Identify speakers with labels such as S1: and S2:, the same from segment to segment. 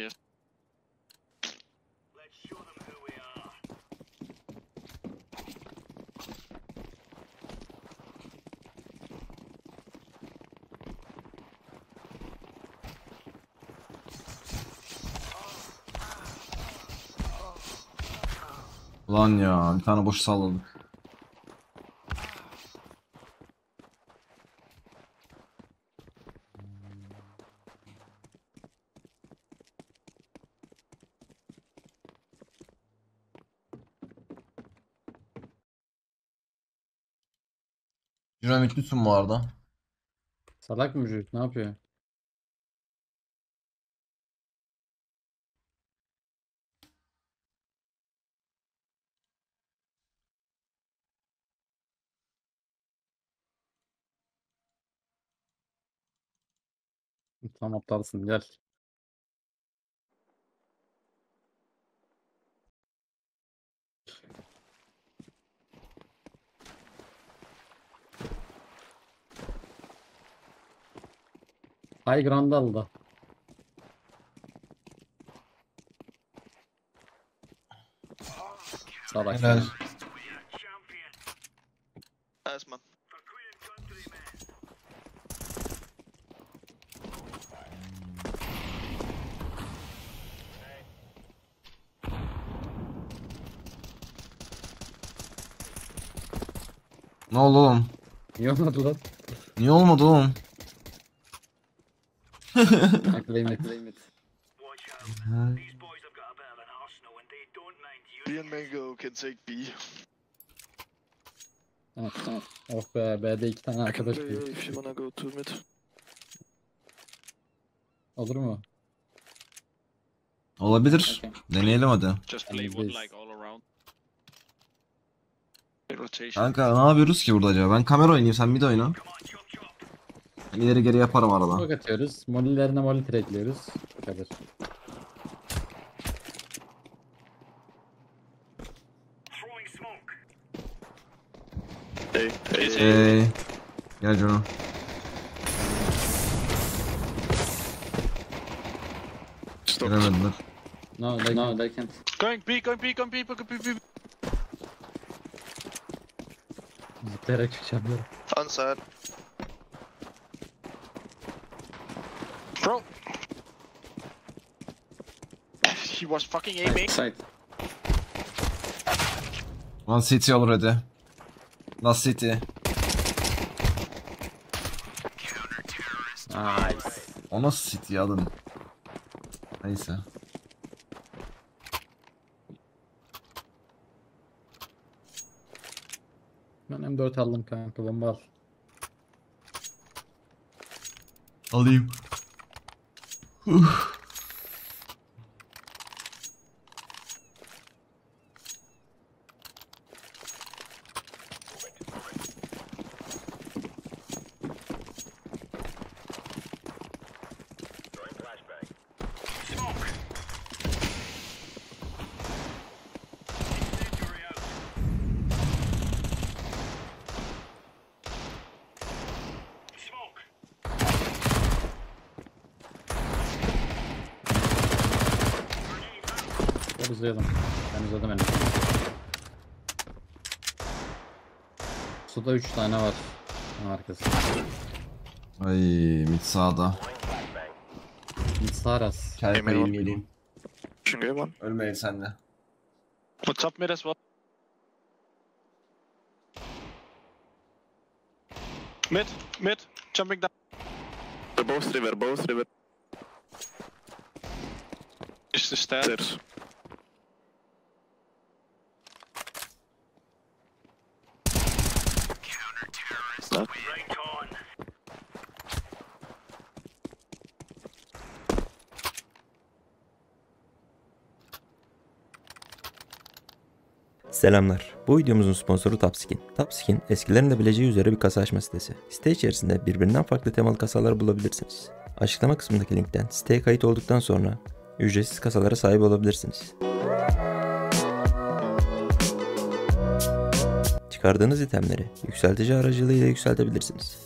S1: Yes.
S2: Ulan ya bir tane boş salladık. Dinamitlisin bu arada.
S3: Salak mı çocuk? Ne yapıyor? Tam aptalsın gel. High ground aldı. Salak.
S2: Helal. Ne oldu oğlum?
S3: Niye olmadı lan?
S2: Niye olmadı oğlum?
S3: Claim it.
S1: B and Mango can take B.
S3: Tamam tamam. Oh be B'de iki tane arkadaş var.
S1: A if you wanna go to mid.
S3: Olur mu?
S2: Olabilir.
S3: Okay.
S2: Deneyelim hadi.
S1: Just
S3: And
S1: play one
S3: this.
S1: like all around. Rotation.
S2: Kanka ne yapıyoruz ki burada acaba? Ben kamera oynayayım sen mid oyna. İleri geri yaparım arada.
S3: Smoke atıyoruz. Molly'lerine molly trade'liyoruz. Bu kadar.
S1: A. A.
S2: Eee. Gel Jono.
S1: Stop.
S2: Gelemediler.
S3: No, they, no, they can't.
S1: Going B, going B, going B, going B, B.
S3: Zıplayarak çıkacağım.
S1: Unside. Bro. He was fucking aiming.
S3: Side.
S2: One city olur hadi. Last city.
S3: Nice.
S2: O nasıl city alın? Neyse.
S3: Ben M4 aldım kanka bomba al.
S2: Alayım.
S3: Gel uzayalım. Ben uzadım en Suda 3 tane var. Arkası.
S2: Ay mid sağda.
S3: Saras.
S2: Kel
S1: Emin ol.
S2: koyayım geleyim.
S1: Should game one.
S2: Ölmeyin sen de.
S1: What's up mid as well? Mid, mid, jumping down.
S4: They're both river, both river.
S1: Is the stairs.
S5: Selamlar. Bu videomuzun sponsoru Tapskin. Tapskin, eskilerin de bileceği üzere bir kasa açma sitesi. Site içerisinde birbirinden farklı temalı kasalar bulabilirsiniz. Açıklama kısmındaki linkten siteye kayıt olduktan sonra ücretsiz kasalara sahip olabilirsiniz. Çıkardığınız itemleri yükseltici aracılığıyla yükseltebilirsiniz.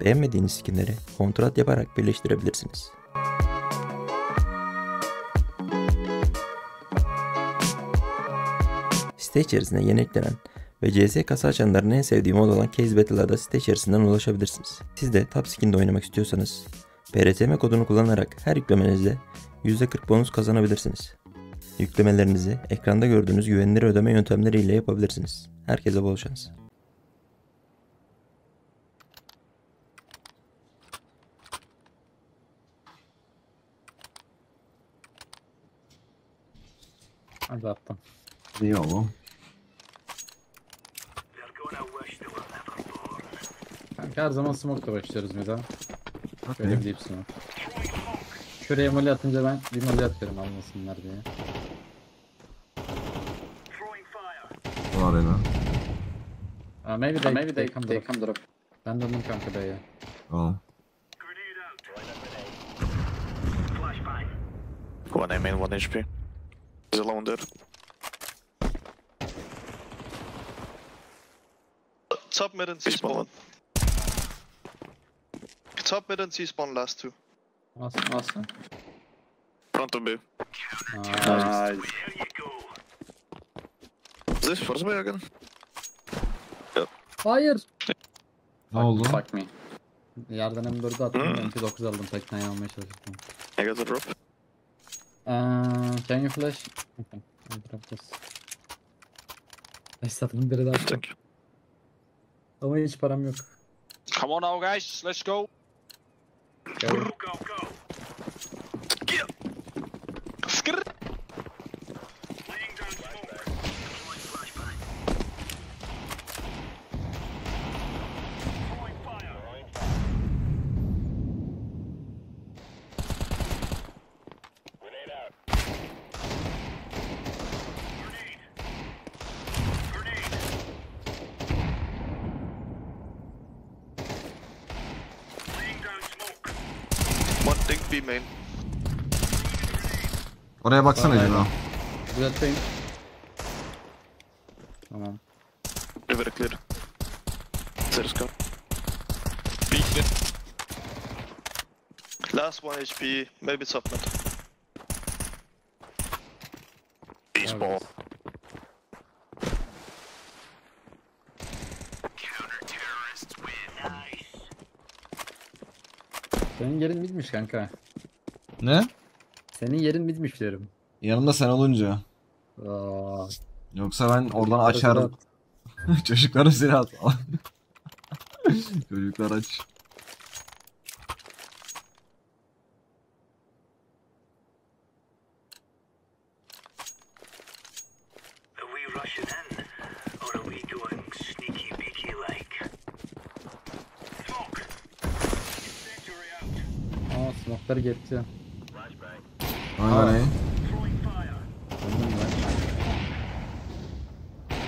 S5: Beğenmediğiniz skinleri kontrat yaparak birleştirebilirsiniz. Site içerisinde yeni eklenen ve CS kasa açanların en sevdiği mod olan Case Battle'a da site içerisinden ulaşabilirsiniz. Siz de Top Skin'de oynamak istiyorsanız PRTM kodunu kullanarak her yüklemenizde %40 bonus kazanabilirsiniz. Yüklemelerinizi ekranda gördüğünüz güvenilir ödeme yöntemleriyle yapabilirsiniz. Herkese bol şans.
S3: Hadi attım.
S2: İyi oğlum.
S3: Kanka her zaman smoke'la başlıyoruz. Şöyle
S2: Okey.
S3: bir deyip smoke. Şuraya molly atınca ben bir molly atıyorum almasınlar diye.
S2: Var ya.
S3: Uh, maybe they, maybe they, come, drop. come drop. Ben döndüm kanka B'ye.
S2: Tamam.
S4: One main, one HP. He's alone there.
S1: Top mid and C
S4: Spawn.
S1: spawn. Top mid and C spawn last two.
S3: Nasıl? Nasıl?
S4: Front of B.
S3: Aa,
S4: This first B again.
S3: Hayır.
S2: Ne oldu?
S3: Fuck me. Yerden M4'ü attım.
S4: Hmm.
S3: MP9 aldım. Tekneyi almaya çalıştım.
S4: I got a drop.
S3: Uh, can you flash? Okay. I'll drop this. Ay satın biri daha.
S4: Thank you.
S3: Ama hiç param yok.
S1: Come on now, guys. Let's go.
S3: Gel.
S1: Skr. One thing B main.
S2: Oraya baksana. Cino.
S3: Düzelteyim. Tamam.
S4: Very clear. There is car.
S1: B clear. Last one HP, maybe top mid.
S4: B spawn.
S3: Senin yerin bitmiş kanka.
S2: Ne?
S3: Senin yerin bitmiş diyorum.
S2: Yanımda sen olunca.
S3: Aa,
S2: Yoksa ben oradan açarım. Çocuklara silah at. Çocuklar aç.
S3: Aa smoke'ları geçti.
S2: Aynen iyi.
S6: Throwing fire.
S3: Döndüm ben.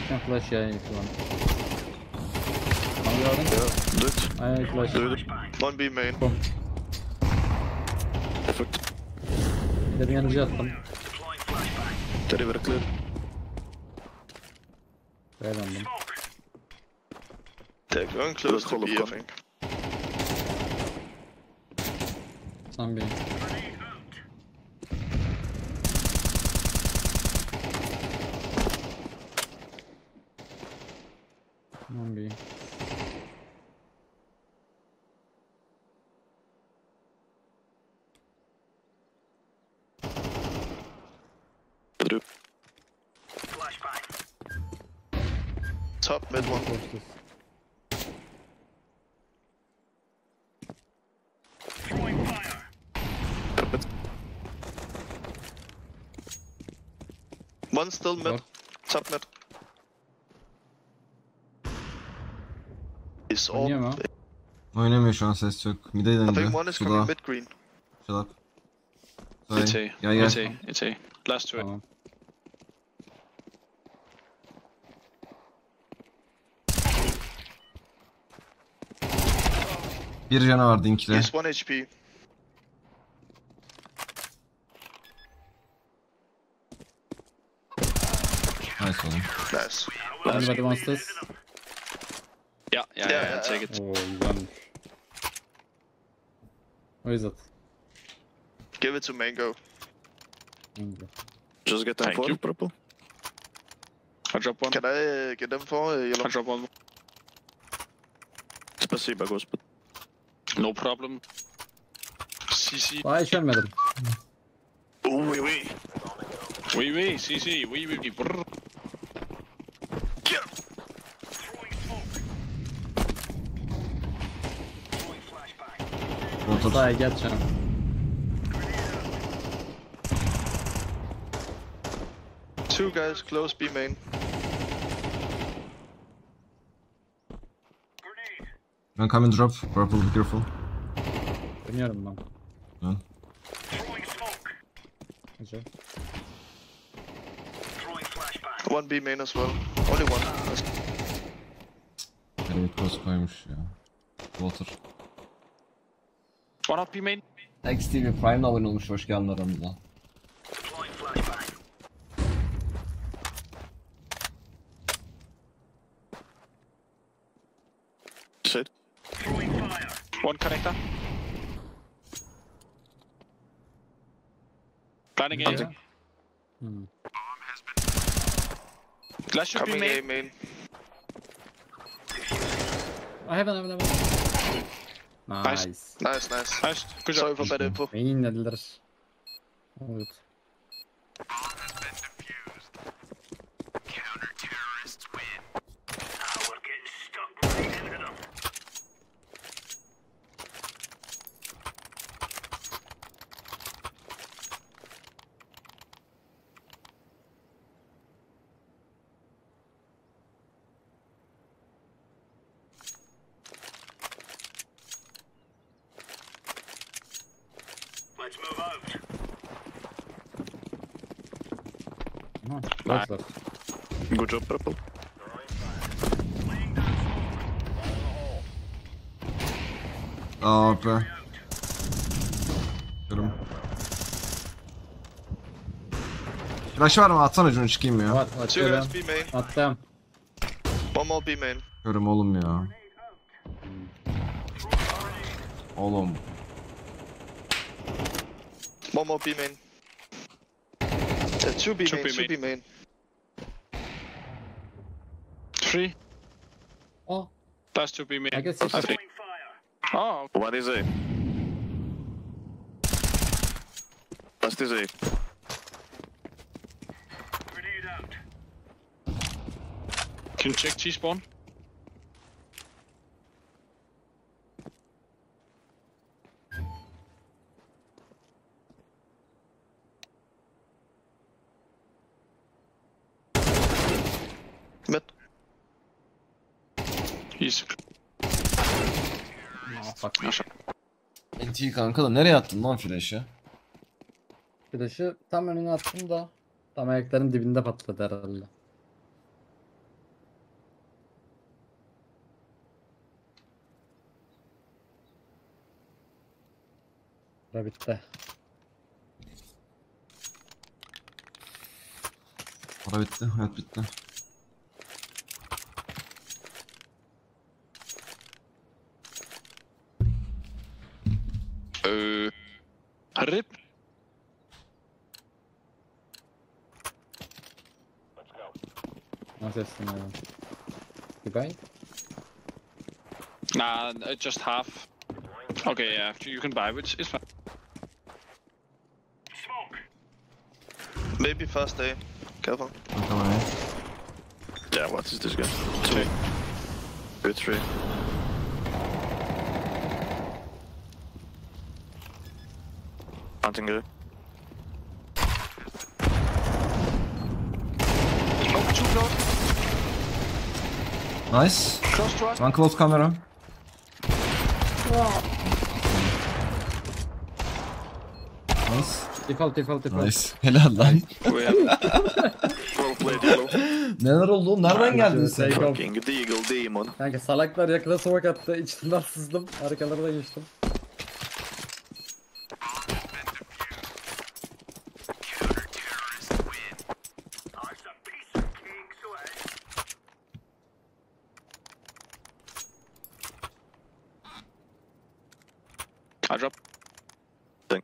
S3: Sen flash ya falan. Tamam gördün.
S4: Do it.
S3: Aynen flash.
S4: Do it.
S1: One B main.
S4: Perfect.
S3: Bir de yanıcı attım.
S6: Deploying flashbang.
S4: Very, very clear.
S3: Buraya döndüm.
S6: Smoke!
S1: They're going close
S4: Let's
S1: to
S4: call
S1: B,
S4: of
S1: I
S4: con.
S1: think.
S3: Sen bir.
S1: Top mid one.
S6: Throwing fire.
S1: One still mid.
S3: What?
S1: Top mid. He's all.
S3: Oynuyor mu?
S2: Oynamıyor şu an ses çok. Mide
S1: I think one is
S2: Suda.
S1: coming mid green.
S2: Shut up.
S1: It's A.
S2: Gel gel.
S1: It's A. It's A. Last two.
S3: Tamam.
S2: Bir cana var Dink'le.
S1: He's one HP.
S2: Nice oğlum.
S1: Nice.
S3: Anybody wants this?
S1: Yeah, yeah, yeah. yeah, take it.
S3: Oo güzelmiş. Where is it?
S1: Give it to Mango.
S3: Mango.
S4: Just get them
S1: Thank
S4: for
S1: you.
S4: purple.
S1: I drop one. Can I uh, get them for uh, yellow? I drop one.
S4: Спасибо, Господи.
S1: No problem. CC.
S3: Daha hiç ölmedim.
S4: Oui, oui.
S1: Oui, oui, CC. Oui, oui, oui. Brrr.
S6: Throwing smoke. Throwing flashbang.
S2: Rotor.
S3: Daha get canım.
S1: Two guys close B main.
S6: Grenade.
S2: Ben coming drop. Purple be careful.
S3: Dönüyorum ben.
S2: Dön.
S6: Throwing smoke.
S3: Güzel.
S1: One B main as well. Only one.
S2: Nereye cross koymuş ya. Water.
S1: One up B main.
S2: XTV Prime'la abone olmuş. Hoş geldin aramıza.
S1: One connector. Planning A.
S3: Güzel. Hmm.
S1: Glass should be
S7: Coming
S1: main.
S7: A main.
S3: I have an, I have an, I have an.
S1: Nice.
S3: Nice.
S7: Nice, nice.
S1: Nice. Good
S7: Sorry
S1: job.
S7: for bad info.
S3: Main dediler. Evet. Aha. Box var.
S4: Good job, purple.
S2: AP. Görüm. Flash var mı? Atsana şunu çıkayım ya.
S7: Two
S3: Atıyorum. Attım.
S7: One more B main.
S2: Görüm oğlum ya. Oğlum.
S7: One more B main. Uh, two B
S1: Two
S7: main.
S1: B
S7: Two
S1: main.
S7: B main.
S1: Three.
S3: Oh.
S1: That's to be main.
S3: I guess it's
S1: I think.
S6: Throwing fire.
S1: Oh,
S4: One is A. Last is A.
S6: Grenade out.
S1: can you check T-spawn?
S7: Mid.
S1: He's
S3: Ah, fuck.
S2: NT kanka da nereye attın lan flash'ı?
S3: Flash'ı tam önüne attım da tam ayakların dibinde patladı herhalde. Bura bitti.
S2: Para bitti, hayat bitti.
S1: Uh, rip.
S3: Nasıl etsin ya? Goodbye.
S1: Nah, uh, just half. Okay, yeah, you can buy, which is fine.
S6: Smoke.
S7: Maybe first A. Careful.
S2: Kanka bana.
S4: Yeah, what is this guy? Two. Two, three. Hunting A.
S7: Oh, too close.
S2: Nice.
S7: Close to us.
S2: One close camera. Nice.
S3: Default default default.
S2: Nice. Helal lan. Neler oldu oğlum? Nereden geldin sen?
S4: Deagle Demon.
S3: Kanka salaklar yakına smoke attı. İçinden sızdım. Arkalarına geçtim.
S1: I dropped. Thing.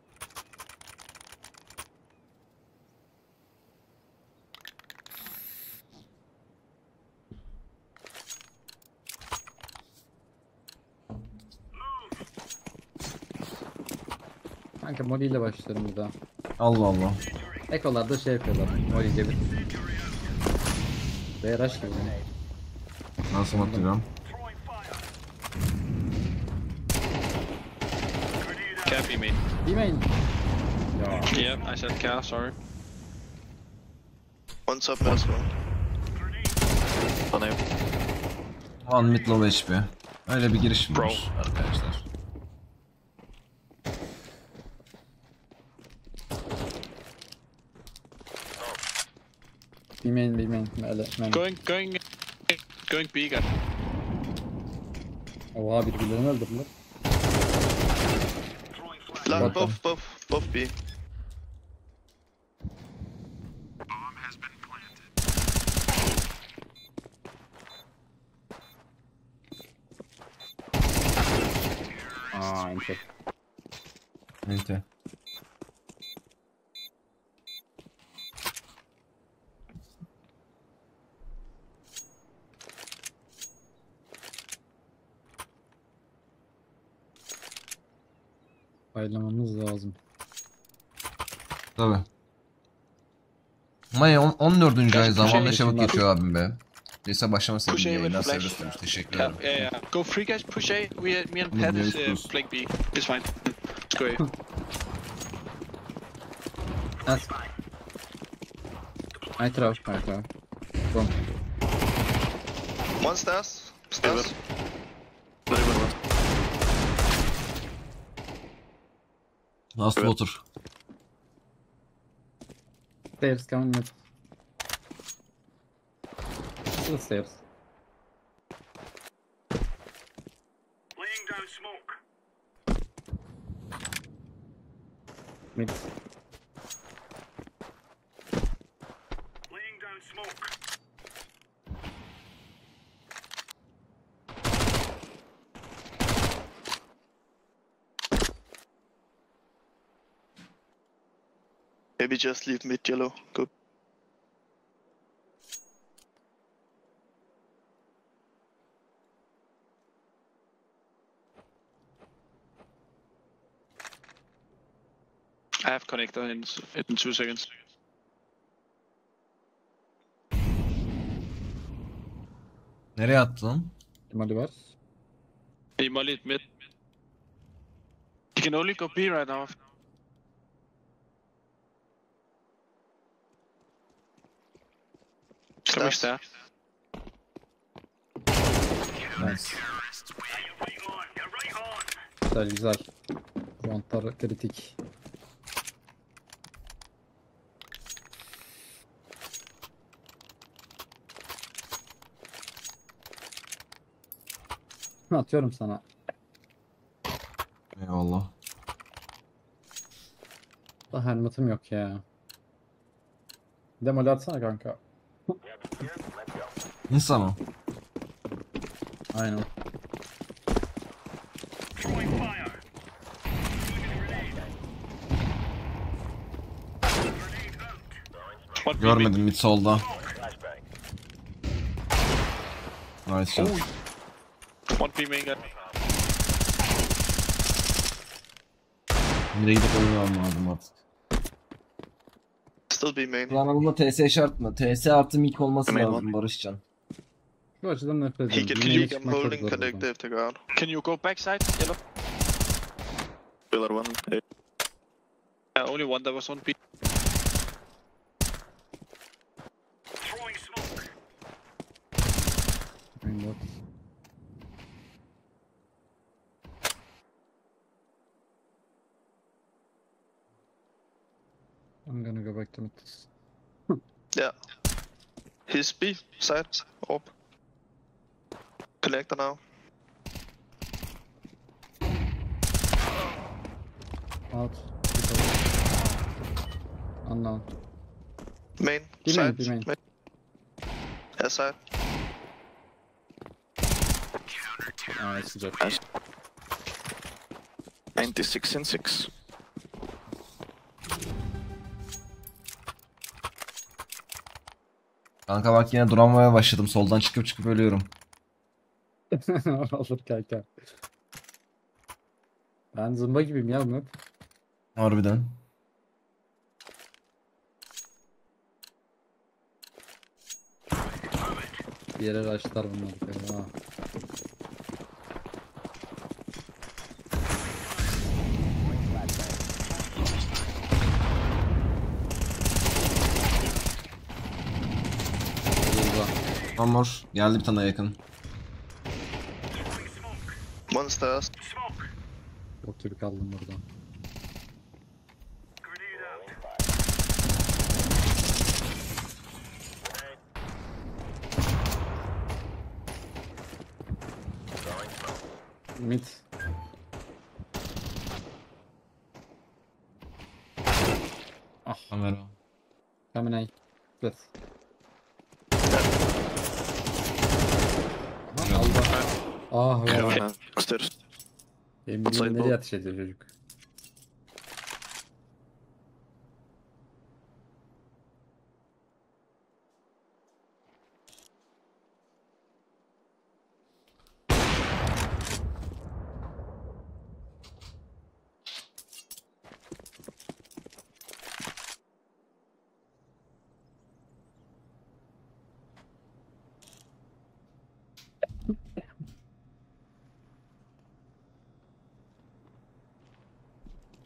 S3: Kanka Molly ile başlarım bir.
S2: Allah Allah.
S3: Ekolar da şey yapıyorlar. Molly gibi. Beyraş gibi.
S2: Nasıl hatırlıyorum?
S1: Care B main.
S3: Değil mi? Ya.
S1: Yeah, I said care, sorry.
S7: One top mid as well.
S4: One A.
S2: One mid low HP. Öyle bir giriş mi
S1: Bro.
S2: var arkadaşlar?
S3: B main, B main. Öyle. main.
S1: Going, going, going B again.
S3: Oha birbirlerini öldürdüler.
S7: Long,
S3: Bottom.
S7: both, both, both B.
S2: May on- 14. ay zamanla çabuk geçiyor abim be. Lise başlama sevdim yayına demiş. Teşekkür ederim.
S1: yeah, yeah. Go free guys, push A. We, me and Pat is uh, playing B. It's fine. Let's go A.
S3: That's... I throw, I throw. Boom.
S7: One stairs. Stairs.
S2: Last water.
S3: Stairs coming mid. Still stairs.
S6: Laying down smoke.
S3: Mid.
S6: Laying down smoke.
S7: Maybe just leave mid yellow. Good.
S1: I have connector in, in two seconds.
S2: Nereye attı lan?
S3: Molly var.
S1: Hey, Molly mid. You can only go B right now. Stair.
S2: Nice.
S3: Güzel güzel. Roundlar kritik. Atıyorum sana.
S2: Eyvallah.
S3: Da helmetim yok ya. Demol atsana kanka.
S2: İnsan o.
S3: Aynen.
S2: Görmedim mid solda. Nice shot.
S1: One B main.
S2: Mid'e gidip oynamam lazım artık.
S7: Still B main.
S2: Planımda TS şart mı? TS artı mik olması
S4: Main
S2: lazım Barışcan.
S3: Bu açıdan nefret
S7: He
S3: ediyorum.
S7: can
S3: Yemeğe
S7: peek. I'm
S3: çıkmak çok
S7: holding
S3: zor buradan.
S7: connector if they go out.
S1: Can you go backside, yellow?
S4: Pillar one A.
S1: Yeah, only one. that was one B.
S6: Throwing smoke.
S3: Aynen bak. I'm gonna go back to mid.
S7: Yeah. His B side. Orb. Connector now.
S3: Out. Unknown.
S7: Main.
S3: B main,
S7: side.
S3: B main.
S7: Yeah, side.
S4: Nice. 96 and 6.
S2: Kanka bak yine duramaya başladım. Soldan çıkıp çıkıp ölüyorum.
S3: Olur kanka. Ben zımba gibiyim ya bunu.
S2: Harbiden.
S3: Bir yere açtılar bunlar. Ha.
S2: More. Geldi bir tane daha yakın.
S7: One stairs.
S3: Çok Türk aldım burada. Mid. Ah,
S2: Kamera.
S3: coming A. Split. Ah be.
S4: Heaven and stairs.
S3: Benim
S4: Outside
S3: bildiğim nereye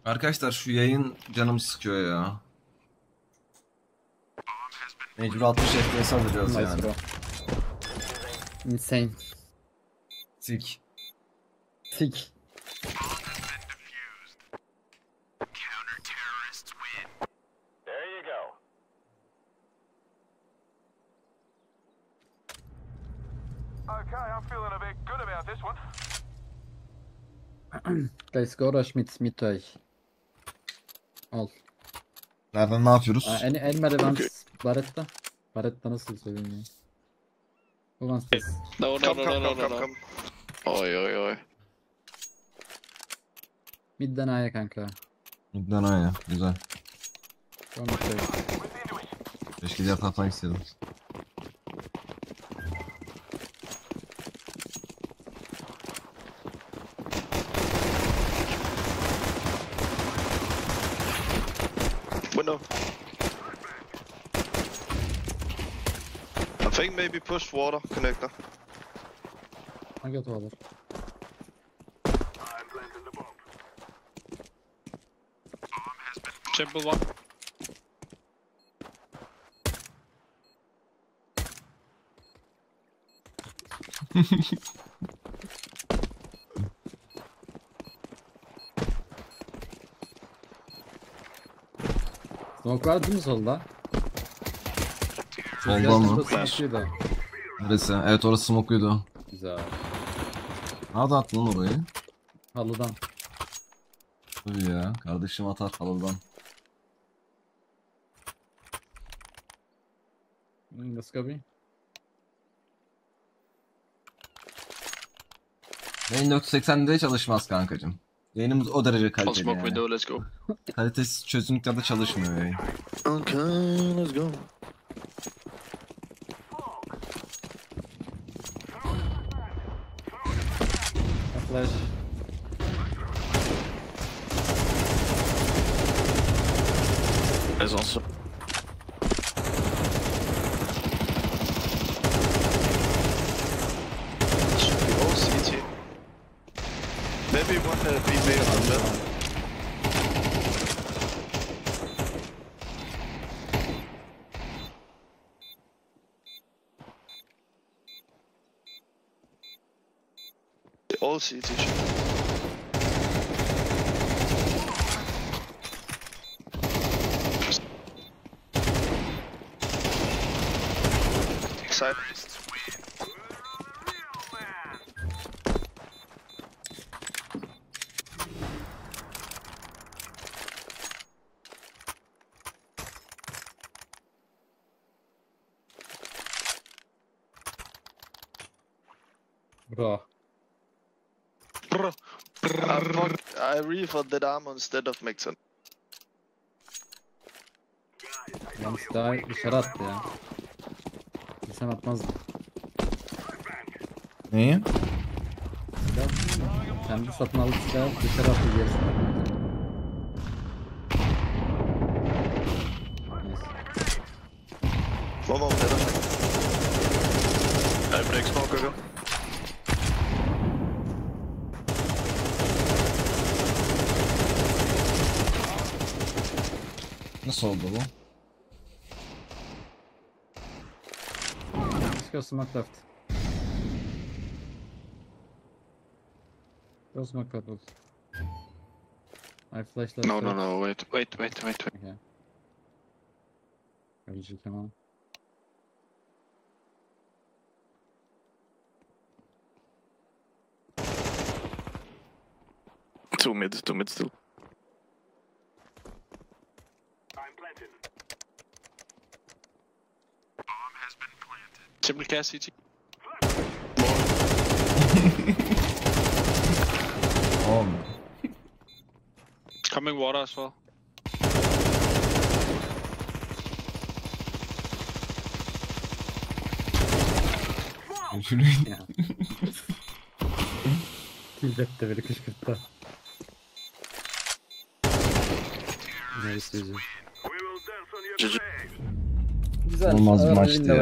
S2: Arkadaşlar şu yayın canım sıkıyor ya. Mecbur 60 FPS alacağız
S3: Nice
S2: yani.
S3: bro. Insane.
S2: Sik.
S6: There you go. Okay, I'm feeling a
S3: Al.
S2: Nereden ne yapıyoruz?
S3: Aa, en, Elmer Evans Barrett'ta. Barrett'ta nasıl söyleyeyim ya?
S1: No,
S7: come,
S1: no,
S7: come,
S1: no.
S7: come.
S4: Oj, oj, oj.
S3: Midden A'ya kanka.
S2: Midden ya. Güzel. Keşke diğer taraftan istedim.
S7: Window. I think maybe push water connector.
S6: Planting the bomb.
S1: Chamber one.
S3: Smoke var değil mi solda?
S2: Solda mı?
S3: Smoke'luydu.
S2: Neresi? Evet orası smoke'uydu.
S3: Güzel.
S2: Nerede attın lan orayı?
S3: Halıdan.
S2: Tabii ya. Kardeşim atar halıdan.
S3: Hmm, Let's go B.
S2: Benim 480'de çalışmaz kankacım. Yayınımız o derece
S1: I'll
S2: kaliteli
S1: smoke
S2: yani.
S1: window, let's go.
S2: Kalitesiz çözünürlüklerde çalışmıyor yayın.
S4: Okay, let's go.
S3: Flash.
S4: There's also.
S7: All CT. I, fucked, I reefilled instead of Maxon.
S3: Yalnız daha dışarı attı ya. İnsan atmazdı.
S2: Neyi?
S3: Silah. Kendi satın alıp silah dışarı attı gerisini Bomba mı dedim? Ay break smoke.
S2: Nasıl oldu bu?
S3: Let's go smoke left. Go smoke left. Wolves. I flash left.
S7: No, no, no, wait, wait, wait, wait, wait.
S3: Okay. LG come on.
S4: Two mid, two mid still.
S1: Simple gas CT.
S2: Oğlum.
S1: Coming water as well.
S2: Şurayı
S3: de beni kışkırttı. Neyse. Güzel.
S2: Olmaz maçtı ya.